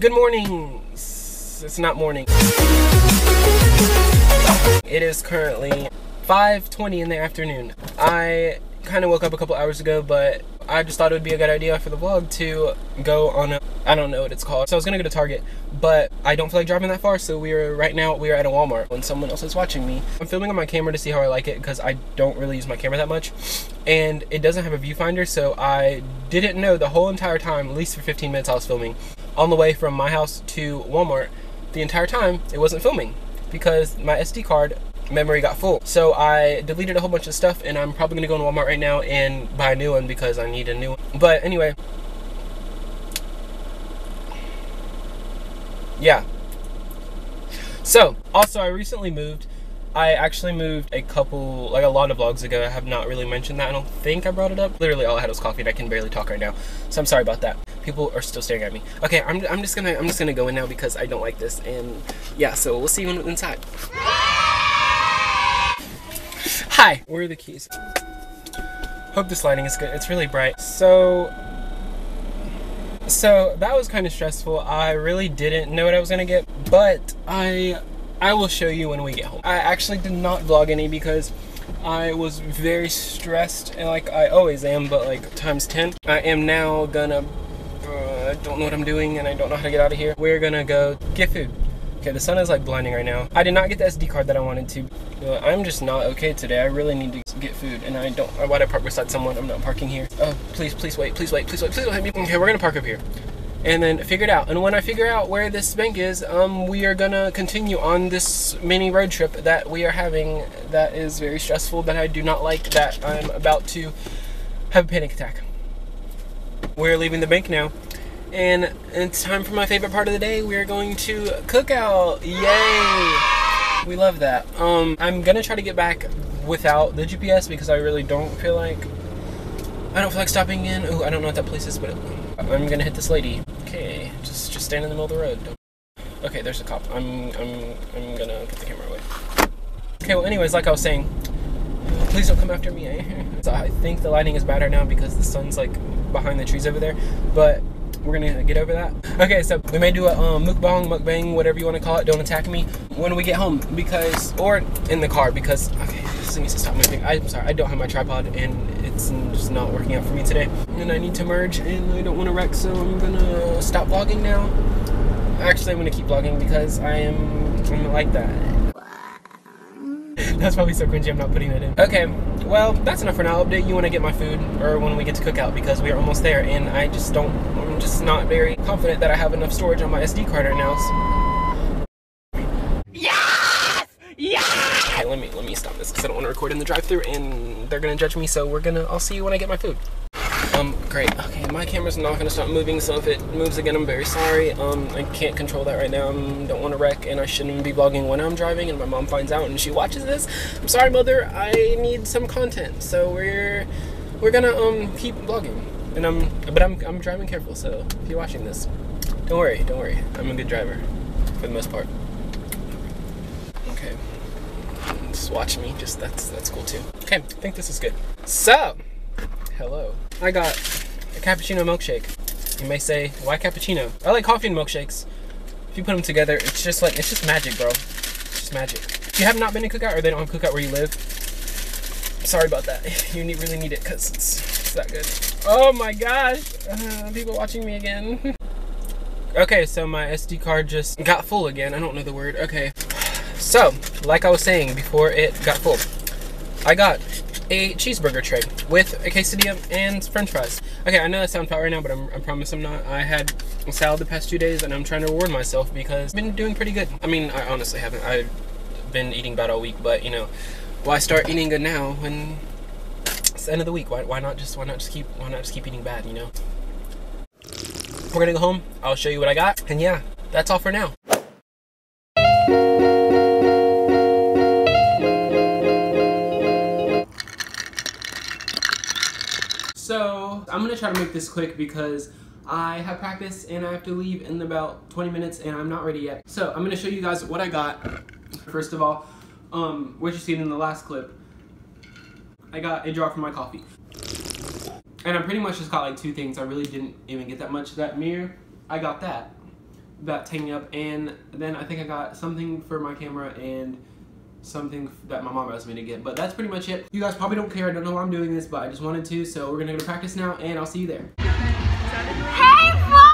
Good morning. It's not morning. It is currently 5.20 in the afternoon. I kind of woke up a couple hours ago, but I just thought it would be a good idea for the vlog to go on a, I don't know what it's called. So I was gonna go to Target, but I don't feel like driving that far, so we are, right now, we are at a Walmart when someone else is watching me. I'm filming on my camera to see how I like it, because I don't really use my camera that much, and it doesn't have a viewfinder, so I didn't know the whole entire time, at least for 15 minutes I was filming, on the way from my house to Walmart, the entire time, it wasn't filming, because my SD card memory got full. So I deleted a whole bunch of stuff and I'm probably gonna go to Walmart right now and buy a new one because I need a new one. But anyway. Yeah. So, also I recently moved. I actually moved a couple, like a lot of vlogs ago. I have not really mentioned that. I don't think I brought it up. Literally all I had was coffee and I can barely talk right now. So I'm sorry about that. People are still staring at me. Okay, I'm, I'm just gonna I'm just gonna go in now because I don't like this. And yeah, so we'll see you inside. Hi, where are the keys? Hope this lighting is good. It's really bright. So, so that was kind of stressful. I really didn't know what I was gonna get, but I, I will show you when we get home. I actually did not vlog any because I was very stressed, and like I always am, but like times 10. I am now gonna, don't know what I'm doing, and I don't know how to get out of here. We're gonna go get food. Okay, the sun is like blinding right now. I did not get the SD card that I wanted to. I'm just not okay today. I really need to get food, and I don't. Why'd I park beside someone? I'm not parking here. Oh, please, please wait, please wait, please wait, please me. Okay, we're gonna park up here, and then figure it out. And when I figure out where this bank is, um, we are gonna continue on this mini road trip that we are having. That is very stressful. That I do not like. That I'm about to have a panic attack. We're leaving the bank now. And it's time for my favorite part of the day. We are going to cookout. Yay! We love that. Um, I'm gonna try to get back without the GPS because I really don't feel like I don't feel like stopping in. Oh, I don't know what that place is, but I'm gonna hit this lady. Okay, just just stand in the middle of the road. Okay, there's a cop. I'm I'm I'm gonna put the camera away. Okay, well, anyways, like I was saying, please don't come after me. Eh? so I think the lighting is right now because the sun's like behind the trees over there, but we're gonna get over that. Okay, so we may do a um, mukbang, mukbang, whatever you want to call it. Don't attack me when we get home because, or in the car because, okay, this needs to stop moving. I'm sorry, I don't have my tripod and it's just not working out for me today. And I need to merge and I don't want to wreck, so I'm gonna stop vlogging now. Actually, I'm gonna keep vlogging because I am, I'm like that. That's probably so cringy I'm not putting that in. Okay, well, that's enough for now. Update you when I get my food or when we get to cookout because we are almost there and I just don't, just not very confident that I have enough storage on my SD card right now. So. Yes! Yes! Okay, let me, let me stop this because I don't want to record in the drive through and they're gonna judge me so we're gonna, I'll see you when I get my food. Um, great. Okay, my camera's not gonna stop moving, so if it moves again, I'm very sorry. Um, I can't control that right now. I don't want to wreck, and I shouldn't be vlogging when I'm driving, and my mom finds out and she watches this. I'm sorry, mother. I need some content, so we're we're gonna um keep vlogging, and I'm but I'm I'm driving careful. So if you're watching this, don't worry, don't worry. I'm a good driver for the most part. Okay, just watch me. Just that's that's cool too. Okay, I think this is good. So. Hello. I got a cappuccino milkshake. You may say, why cappuccino? I like coffee and milkshakes. If you put them together, it's just like, it's just magic, bro. It's just magic. If you have not been to cookout or they don't have cookout where you live, sorry about that. You need, really need it because it's, that good. Oh my gosh. Uh, people watching me again. okay, so my SD card just got full again. I don't know the word. Okay. So, like I was saying before it got full, I got a cheeseburger tray with a quesadilla and french fries. Okay, I know that sounds fat right now, but I'm, I promise I'm not. I had salad the past two days and I'm trying to reward myself because I've been doing pretty good. I mean, I honestly haven't. I've been eating bad all week, but you know, why start eating good now when it's the end of the week? Why, why not just why not just keep why not just keep eating bad, you know? We're gonna go home. I'll show you what I got. And yeah, that's all for now. So I'm gonna try to make this quick because I have practice and I have to leave in about 20 minutes and I'm not ready yet. So I'm gonna show you guys what I got. First of all, um, what you seen in the last clip, I got a jar for my coffee. And I pretty much just got like two things. I really didn't even get that much. That mirror, I got that. that's hanging up, and then I think I got something for my camera and something that my mom asked me to get. But that's pretty much it. You guys probably don't care. I don't know why I'm doing this, but I just wanted to. So we're gonna go to practice now, and I'll see you there. Hey, vlog!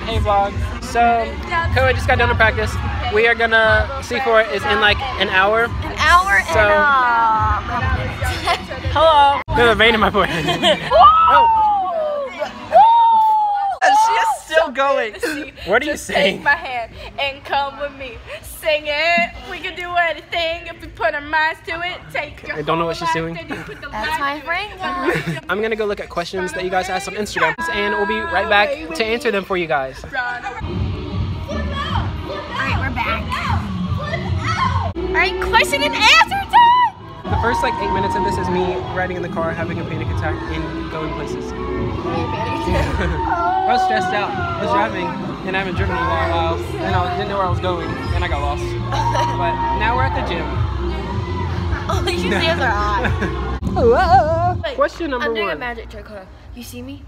Hey vlog. So, Koa just got done to practice. We are gonna see for it is in like an hour. An hour and So- a. Hello. There's a vein in my forehead. Oh. she is still going. What are you saying? Take my hand and come with me. Sing it. We can do anything if we put our minds to it. Take your I don't know what she's doing. life, then you put the That's my to friend. I'm gonna go look at questions that you guys asked on Instagram, and we'll be right back to answer them for you guys. Alright, question and answer time! The first like eight minutes of this is me riding in the car, having a panic attack, and going places. Oh. I was stressed out. I was driving, and I haven't driven in a while, and I didn't know where I was going, and I got lost. But now we're at the gym. Oh, you see us are on. Wait, Question number one. I'm doing a magic trick. Hold on. You see me?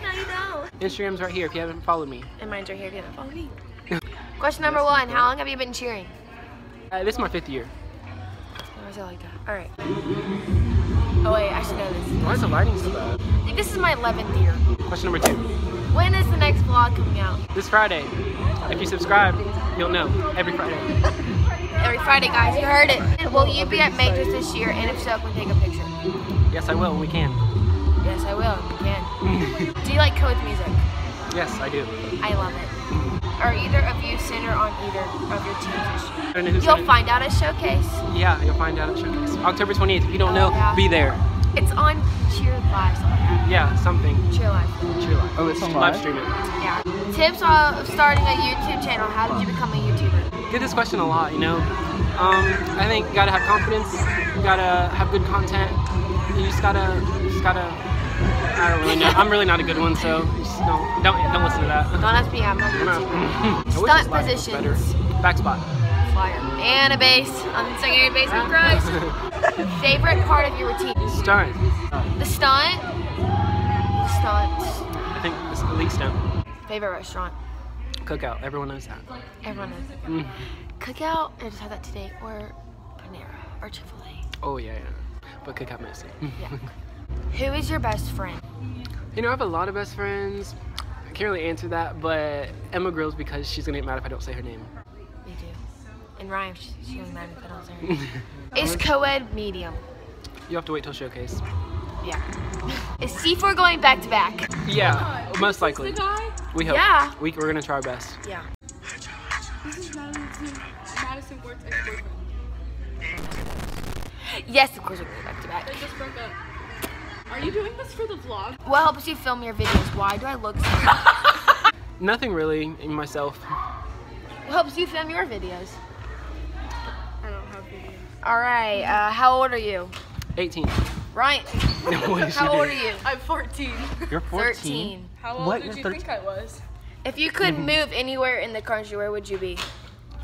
No, you don't. Instagram's right here if you haven't followed me. And mine's right here if you haven't followed me. Question number one. How long have you been cheering? Uh, this is my fifth year. Why is it like that? Alright. Oh wait, I should know this. Why is the lighting so bad? This is my 11th year. Question number two. When is the next vlog coming out? This Friday. If you subscribe, you'll know. Every Friday. Every Friday, guys. You heard it. Will you be at Majors this year? And if so, can we take a picture? Yes, I will. We can. Yes, I will. We can. Do you like Code's music? Yes, I do. I love it. Are either of you center on either of your teams this year? I don't know who's You'll gonna- find out at Showcase. Yeah, you'll find out at Showcase. October 28th. If you don't know, Oh, yeah. be there. It's on Cheer Live. something. Yeah, something. Cheer Live. Cheer live. Oh, it's live streaming. Yeah. Tips of starting a YouTube channel. How did you become a YouTuber? Get this question a lot, you know. Um, I think you gotta have confidence. You gotta have good content. You just gotta, you just gotta. I don't really know. I'm really not a good one, so just don't, don't, don't listen to that. Don't ask me. I'm not a YouTuber. wish Stunt this light was better. positions. Back spot. Fire. And a bass. I'm singing bass and Christ. Favorite part of your routine? Stunt. The stunt. The stunt. I think it's the least stunt. Favorite restaurant? Cookout. Everyone knows that. Everyone knows. Mm. Cookout. I just had that today. Or Panera. Or Chick-fil-A. Oh yeah, yeah. But cookout mostly. Yeah. Who is your best friend? You know, I have a lot of best friends. I can't really answer that, but Emma Grills because she's gonna get mad if I don't say her name. Me too. And Ryan, she, she doesn't matter if I don't say her name. Is co-ed medium? You have to wait till showcase. Yeah. Is C4 going back to back? Yeah, most likely. We hope. Yeah. We, we're gonna try our best. Yeah. This is Madison, Madison Wort's ex-boyfriend. Yes, of course we're going back to back. They just broke up. Are you doing this for the vlog? What helps you film your videos? Why do I look so Nothing really in myself. What helps you film your videos? I don't have videos. Alright, uh, how old are you? 18. Right. what is how old are you? I'm 14. You're 14. 13. How old What? did you You're think I was? If you could move anywhere in the country, where would you be?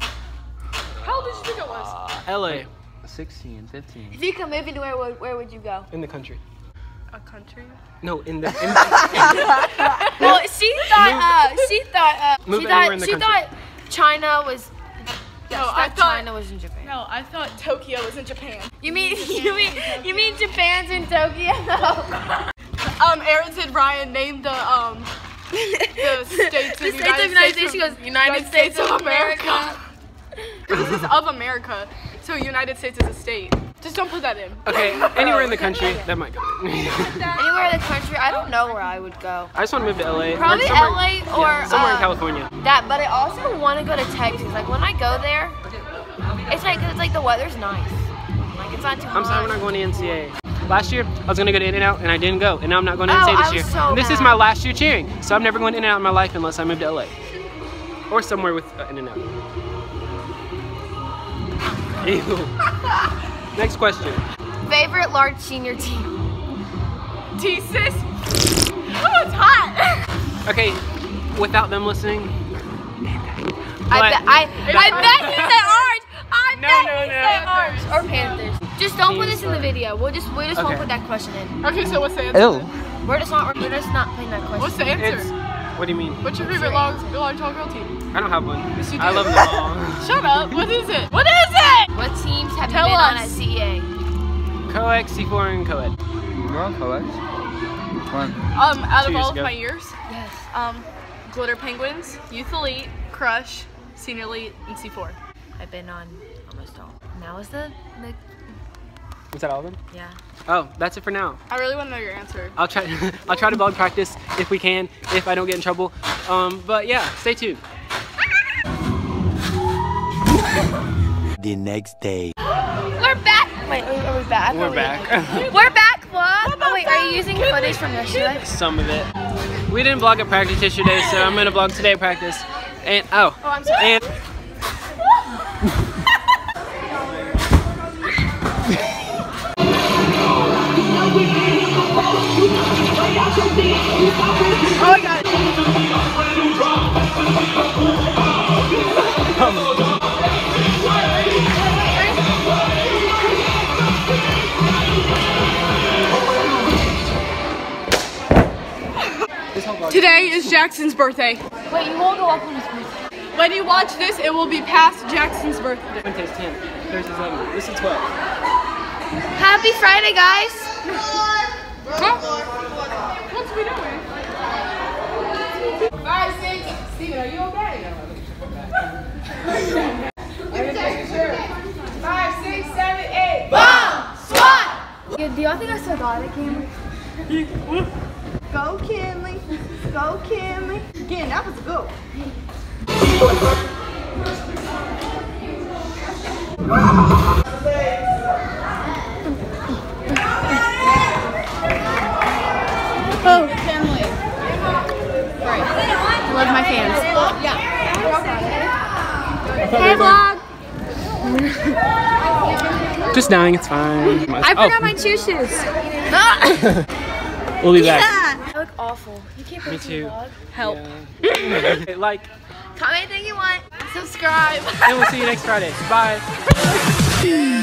How old did you think I was? Uh, LA. 16, 15. If you could move anywhere, where, where would you go? In the country. A country? No, in the. In Well, she thought, uh, she thought, uh, Move she thought, in the she country. thought China was, yeah, No, she I thought thought- China was in Japan. No, I thought Tokyo was in Japan. You mean, you mean, you mean Japan's in Tokyo? Um, Aaron said Ryan named the um the states the of States United of United States States, she goes, United States of America. this is of America, so United States is a state. Just don't put that in. okay, anywhere in the country, that might go. Anywhere in the country, I don't know where I would go. I just want to move to LA. or Probably somewhere- LA or, yeah, somewhere in uh, California. That, but I also want to go to Texas. Like when I go there, it's like it's like the weather's nice. Like it's not too hot. I'm sorry, we're not going to NCA. Last year, I was going to go to In-N-Out, and I didn't go. And now I'm not going to Oh, NCA I this was year. so and this is my last year cheering. So I'm never going to In-N-Out in my life unless I move to LA. Or somewhere with uh, In-N-Out. Ew. Next question. Favorite large senior team. T sis. Oh, it's hot. Okay, without them listening. I But- bet I I bet you said orange. I No, bet no, you no. said orange or Panthers. Just don't put this in the video. We'll just we just won't put that question in. Okay, so what's the answer? Ew. We're just not we're just not putting that question. What's the answer? It's What do you mean? What's your favorite long, long tall girl team? I don't have one. Yes, you I love them all. Shut up. What is it? What is it? What teams have Tell you been on at us. CEA? Coex, C4, and Coed. We're on coax. One. Um, out Two of all ago. of my years, Yes. um, Glitter Penguins, Youth Elite, Crush, Senior Elite, and C4. I've been on almost all. Now is the, the Is that all of them? yeah. Oh, that's it for now. I really want to know your answer. I'll try. I'll try to vlog practice if we can, if I don't get in trouble. Um, but yeah, stay tuned. The next day. We're back. Wait, are we back? We're back. We're back, vlog. Oh wait, are you using footage from yesterday? Some of it. We didn't vlog at practice yesterday, so I'm gonna vlog today at practice. And oh, Oh, I'm sorry. and Oh, I got it. Today is Jackson's birthday. Wait, you won't go up on his birthday. When you watch this, it will be past Jackson's birthday. Wednesday's 10, Thursday's 11, this is 12. Happy Friday, guys. Huh? We? Five, six. Stephen, are you okay? Five, six, seven, eight. Yeah, do y'all think I still got it, Cameron? Go Kinley. Go Kinley. Again, that was a good. Oh, Kinley. Right. I love my fans. Hey, vlog. Just dying, it's fine. I forgot oh. my choo shoes. We'll be back. I look awful. You can't put Me this in the too. vlog. Help. Yeah. like, Comment anything you want. Subscribe. and we'll see you next Friday. Bye.